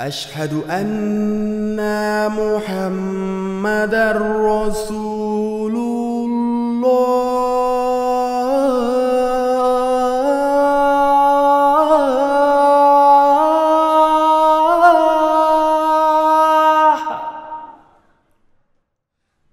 أشهد أن محمد رسول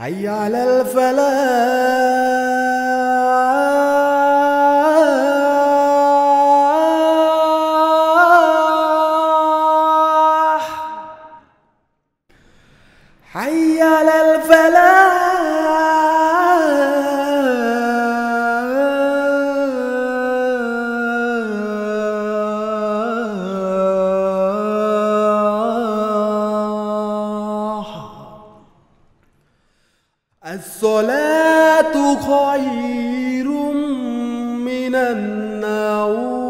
حي على الفلاح. حي على الفلاح. الصلاة خير من النوم.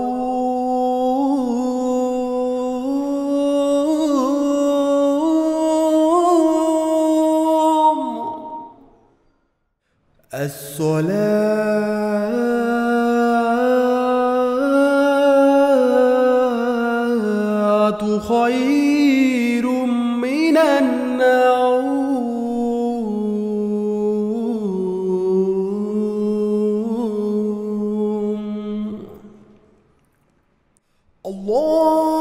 الصلاة خير